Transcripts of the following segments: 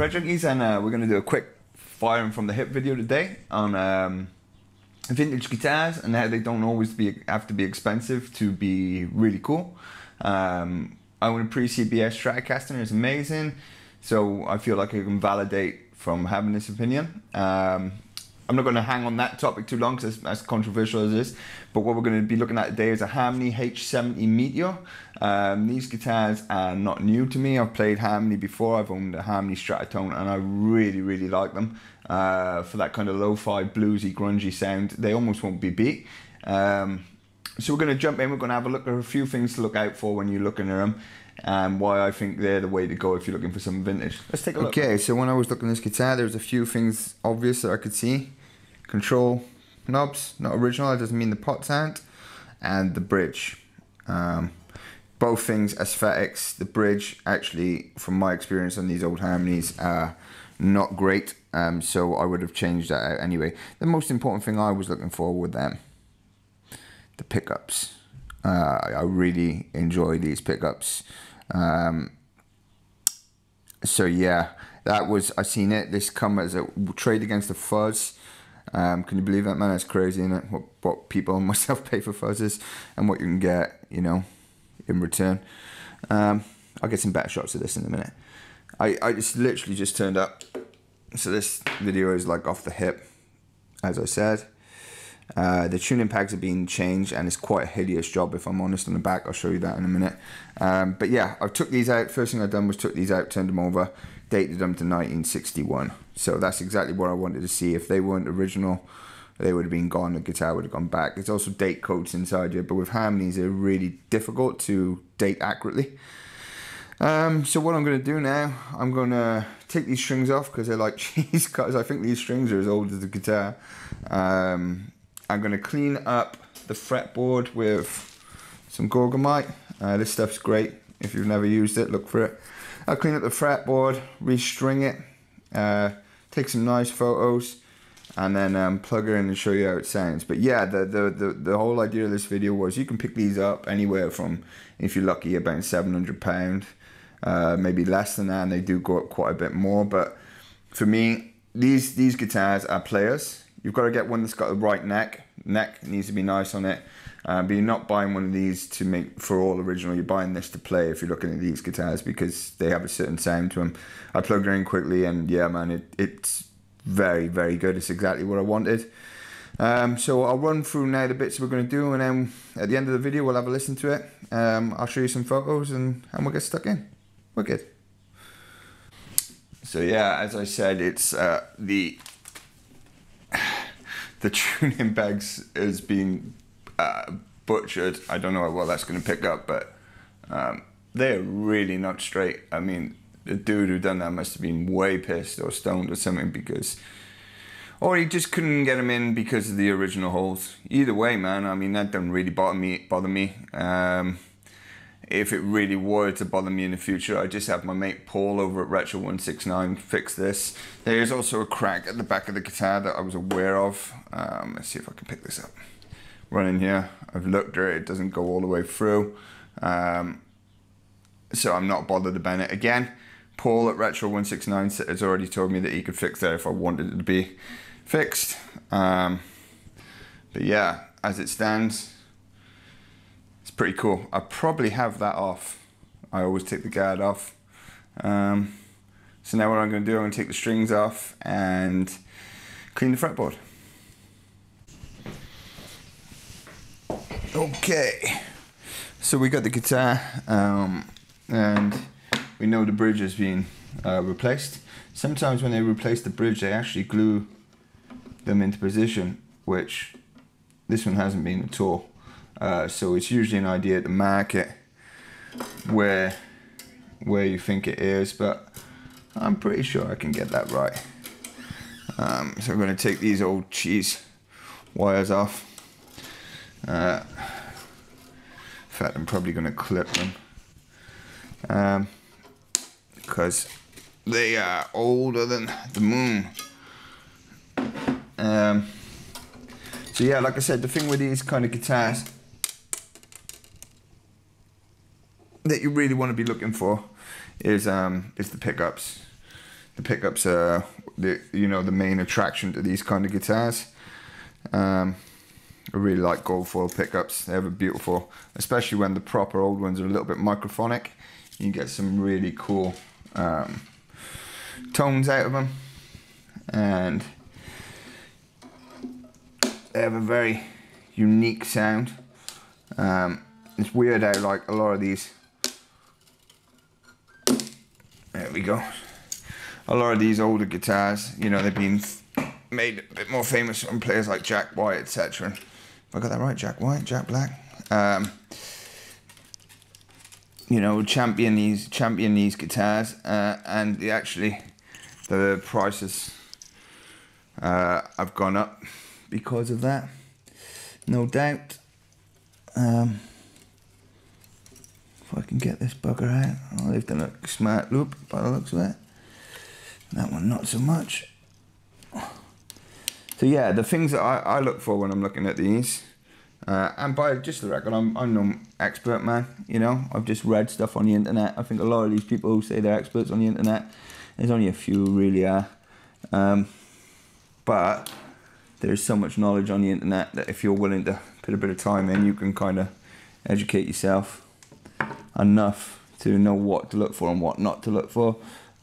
Fret Junkies, and uh, we're going to do a quick firing from the hip video today on um, vintage guitars and how they don't always be have to be expensive to be really cool. Um, I want a pre-CBS Stratocaster is amazing, so I feel like I can validate from having this opinion. Um, I'm not going to hang on that topic too long because as controversial as this. But what we're going to be looking at today is a Harmony H70 Meteor. Um, these guitars are not new to me. I've played Harmony before. I've owned a Harmony Stratotone and I really, really like them uh, for that kind of lo-fi, bluesy, grungy sound. They almost won't be beat. Um, so we're going to jump in. We're going to have a look at a few things to look out for when you're looking at them and why I think they're the way to go if you're looking for some vintage. Let's take a look. Okay, so when I was looking at this guitar, there was a few things obvious that I could see control knobs, not original, that doesn't mean the pots aren't, and the bridge. Um, both things aesthetics. The bridge, actually, from my experience on these old harmonies, are not great, um, so I would have changed that out anyway. The most important thing I was looking for were them, the pickups. Uh, I really enjoy these pickups. Um, so yeah, that was I seen it. This come as a trade against the fuzz. Um, can you believe that, man? It's crazy, isn't it? What, what people and myself pay for fuzzes and what you can get, you know, in return. Um, I'll get some better shots of this in a minute. I, I just literally just turned up. So this video is like off the hip, as I said. Uh, the tuning pegs are being changed and it's quite a hideous job if I'm honest on the back. I'll show you that in a minute. Um, but yeah, I took these out. First thing i done was took these out, turned them over, dated them to 1961. So that's exactly what I wanted to see. If they weren't original, they would have been gone. The guitar would have gone back. There's also date codes inside here, but with harmonies, they're really difficult to date accurately. Um, so what I'm going to do now, I'm going to take these strings off because they're like cheese cutters. I think these strings are as old as the guitar. Um, I'm going to clean up the fretboard with some Gorgomyte. Uh, this stuff's great. If you've never used it, look for it. I'll clean up the fretboard, restring it, uh, take some nice photos, and then um, plug it in and show you how it sounds. But yeah, the, the, the, the whole idea of this video was you can pick these up anywhere from, if you're lucky, about £700, uh, maybe less than that, and they do go up quite a bit more. But for me, these, these guitars are players. You've got to get one that's got the right neck. Neck needs to be nice on it. Uh, but you're not buying one of these to make for all original. You're buying this to play if you're looking at these guitars because they have a certain sound to them. I plugged it in quickly and yeah, man, it, it's very, very good. It's exactly what I wanted. Um, so I'll run through now the bits we're going to do and then at the end of the video we'll have a listen to it. Um, I'll show you some photos and, and we'll get stuck in. We're good. So yeah, as I said, it's uh, the the tuning pegs has been uh, butchered. I don't know what that's going to pick up, but um, they're really not straight. I mean, the dude who done that must have been way pissed or stoned or something because, or he just couldn't get them in because of the original holes. Either way, man. I mean, that doesn't really bother me. Bother me. Um, if it really were to bother me in the future, I just have my mate Paul over at Retro 169 fix this. There is also a crack at the back of the guitar that I was aware of. Um, let's see if I can pick this up. Running here, I've looked at it, it doesn't go all the way through. Um, so I'm not bothered about it. Again, Paul at Retro 169 has already told me that he could fix that if I wanted it to be fixed. Um, but yeah, as it stands, it's pretty cool. I probably have that off. I always take the guard off. Um, so now what I'm going to do, I'm going to take the strings off and clean the fretboard. Okay, so we got the guitar um, and we know the bridge has been uh, replaced. Sometimes when they replace the bridge, they actually glue them into position, which this one hasn't been at all. Uh, so it's usually an idea to mark it where where you think it is, but I'm pretty sure I can get that right. Um, so I'm going to take these old cheese wires off. Uh, fact, I'm probably going to clip them. Um, because they are older than the moon. Um, so yeah, like I said, the thing with these kind of guitars that you really want to be looking for is um, is the pickups. The pickups are the you know the main attraction to these kind of guitars. Um, I really like gold foil pickups. They're beautiful, especially when the proper old ones are a little bit microphonic. You get some really cool um, tones out of them, and they have a very unique sound. Um, it's weird how like a lot of these. There we go. A lot of these older guitars, you know, they've been made a bit more famous on players like Jack White, etc. I got that right, Jack White, Jack Black. Um, you know, champion these champion these guitars, uh, and the, actually the prices uh, have gone up because of that, no doubt. Um, if I can get this bugger out, oh, they've done a smart loop by the looks of it. That one not so much. So yeah, the things that I, I look for when I'm looking at these, uh, and by just the record, I'm, I'm no expert man, you know, I've just read stuff on the internet. I think a lot of these people who say they're experts on the internet, there's only a few really are. Um, but there's so much knowledge on the internet that if you're willing to put a bit of time in, you can kind of educate yourself enough to know what to look for and what not to look for.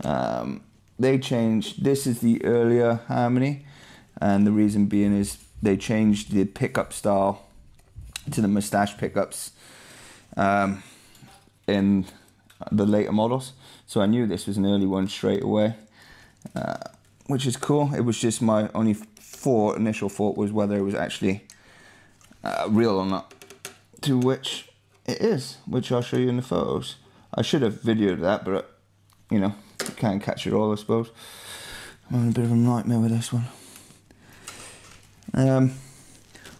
Um, they changed, this is the earlier Harmony and the reason being is they changed the pickup style to the mustache pickups um, in the later models. So I knew this was an early one straight away, uh, which is cool. It was just my only thought, initial thought was whether it was actually uh, real or not. To which it is, which I'll show you in the photos. I should have videoed that, but you know, can't catch it all, I suppose. I'm having a bit of a nightmare with this one. Um,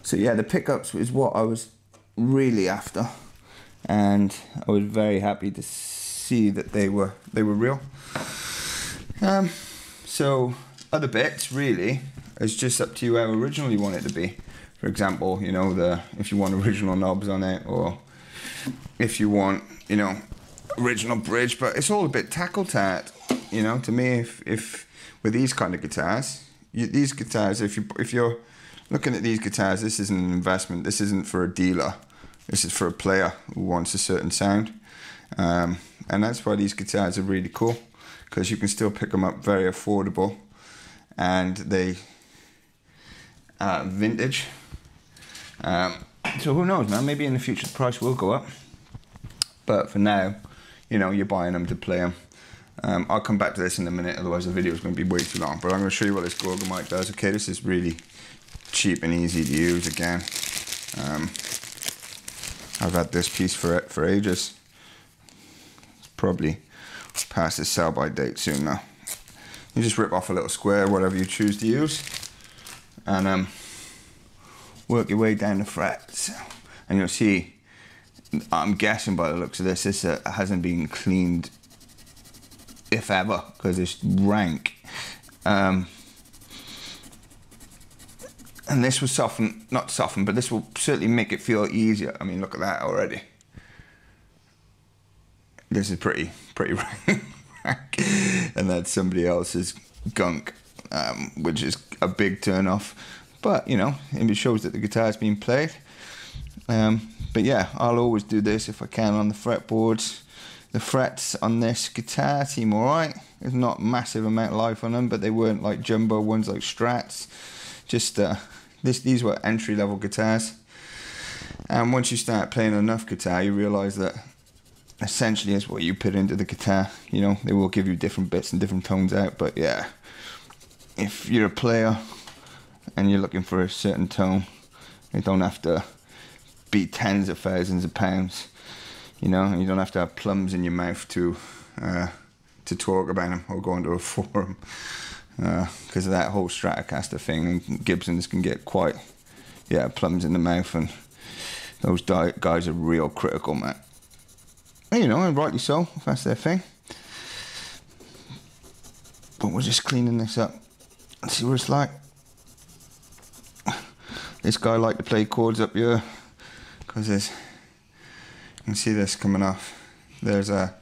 so yeah, the pickups is what I was really after, and I was very happy to see that they were they were real. Um, so other bits really is just up to you how original you want it to be. For example, you know the if you want original knobs on it, or if you want you know original bridge, but it's all a bit tackle tat. You know, to me, if if with these kind of guitars, you, these guitars, if you if you're looking at these guitars, this isn't an investment. This isn't for a dealer. This is for a player who wants a certain sound. Um, and that's why these guitars are really cool because you can still pick them up very affordable and they are vintage. Um, so who knows, man? Maybe in the future the price will go up. But for now, you know, you're buying them to play them. Um, I'll come back to this in a minute, otherwise the video is going to be way too long. But I'm going to show you what this Gorgomyte does. Okay, this is really cheap and easy to use again. Um, I've had this piece for for ages. It's probably past its sell by date soon now. You just rip off a little square, whatever you choose to use, and um, work your way down the frets. And you'll see, I'm guessing by the looks of this, this uh, hasn't been cleaned, if ever, because it's rank. Um, and this will soften, not soften, but this will certainly make it feel easier. I mean, look at that already. This is pretty, pretty rank. and that's somebody else's gunk, um, which is a big turn off. But, you know, it shows that the guitar's being played. Um, but yeah, I'll always do this if I can on the fretboards. The frets on this guitar seem alright. There's not massive amount of life on them, but they weren't like jumbo ones like Strats. Just uh, this, these were entry level guitars. And once you start playing enough guitar, you realize that essentially is what you put into the guitar. You know, they will give you different bits and different tones out, but yeah, if you're a player and you're looking for a certain tone, you don't have to be tens of thousands of pounds. You know, you don't have to have plums in your mouth to uh, to talk about them or go into a forum because uh, of that whole Stratocaster thing. And Gibsons can get quite, yeah, plums in the mouth and those guys are real critical, man. And, you know, and rightly so, if that's their thing. But we're just cleaning this up. Let's see what it's like. This guy like to play chords up here because there's you can see this coming off. There's a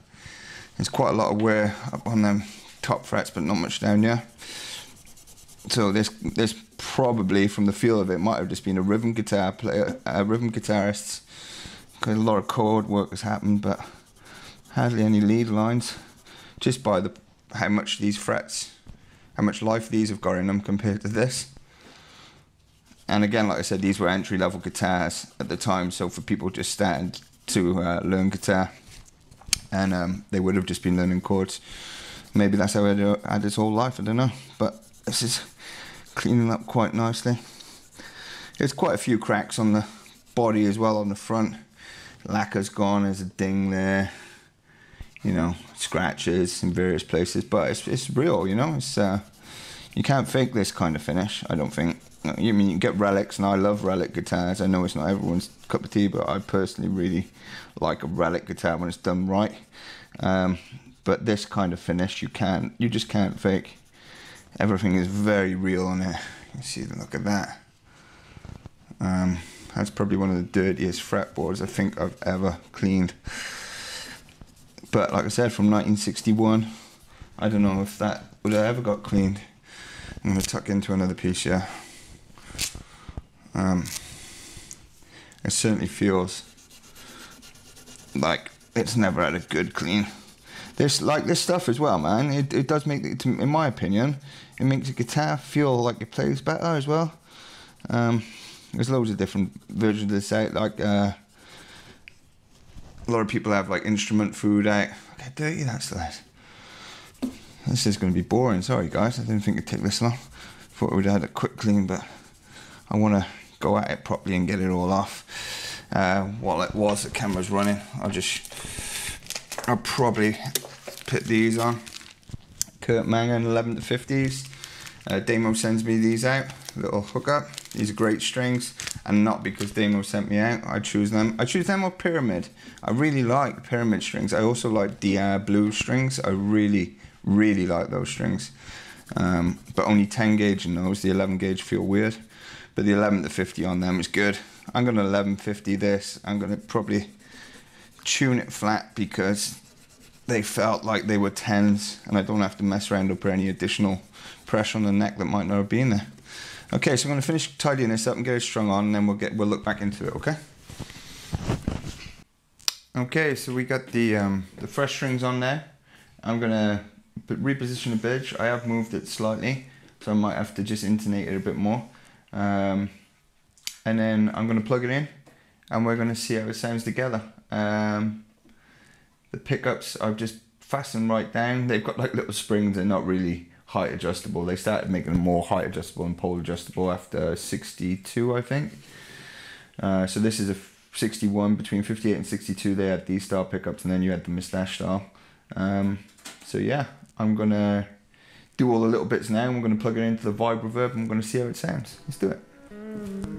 there's quite a lot of wear up on them top frets, but not much down here. So this this probably, from the feel of it, might have just been a rhythm guitar player, a rhythm guitarist. Because a lot of chord work has happened, but hardly any lead lines. Just by the how much these frets, how much life these have got in them compared to this. And again, like I said, these were entry level guitars at the time, so for people just starting to uh, learn guitar, and um, they would have just been learning chords. Maybe that's how I had his whole life. I don't know, but this is cleaning up quite nicely. There's quite a few cracks on the body as well on the front. Lacquer's gone, there's a ding there. You know, scratches in various places, but it's, it's real, you know. It's uh, you can't fake this kind of finish. I don't think. You mean you get relics, and I love relic guitars. I know it's not everyone's cup of tea, but I personally really like a relic guitar when it's done right. Um, but this kind of finish, you can't, you just can't fake. Everything is very real on it. You see, the look at that. Um, that's probably one of the dirtiest fretboards I think I've ever cleaned. But like I said, from 1961, I don't know if that would have ever got cleaned. I'm going to tuck into another piece here. Um, it certainly feels like it's never had a good clean. This like this stuff as well, man. It, it does make it, in my opinion, it makes a guitar feel like it plays better as well. Um, there's loads of different versions of this out. Like uh, a lot of people have like instrument food out. How dirty that's like. This is going to be boring. Sorry, guys. I didn't think it'd take this long. Thought we'd had a quick clean, but I want to go at it properly and get it all off. Uh, while it was the camera's running, I'll just, I'll probably put these on. Curt Mangan 11 to 50s. Uh, sends me these out, little hookup. These are great strings, and not because Damo sent me out. I choose them. I choose them or Pyramid. I really like Pyramid strings. I also like DR Blue strings. I really, really like those strings. Um, but only 10 gauge in those. The 11 gauge feel weird. But the 11 to 50 on them is good. I'm going to 1150 this. I'm going to probably tune it flat because they felt like they were 10s and I don't have to mess around or put any additional pressure on the neck that might not have been there. Okay, so I'm going to finish tidying this up and get it strung on and then we'll get we'll look back into it, okay? Okay, so we got the um, the fresh strings on there. I'm going to reposition the bridge. I have moved it slightly, so I might have to just intonate it a bit more. Um, and then I'm going to plug it in and we're going to see how it sounds together. Um, the pickups I've just fastened right down. They've got like little springs. They're not really height adjustable. They started making them more height adjustable and pole adjustable after 62, I think. Uh, so this is a 61 between 58 and 62. They had these style pickups, and then you had the mustache style. Um, so yeah, I'm gonna do all the little bits now. I'm gonna plug it into the Vibroverb. I'm gonna see how it sounds. Let's do it.